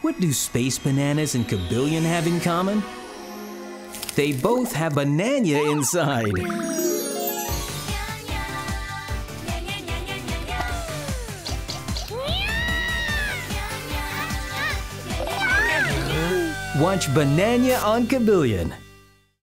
What do Space Bananas and Kabillion have in common? They both have banana inside. Watch Banana on Kabillion.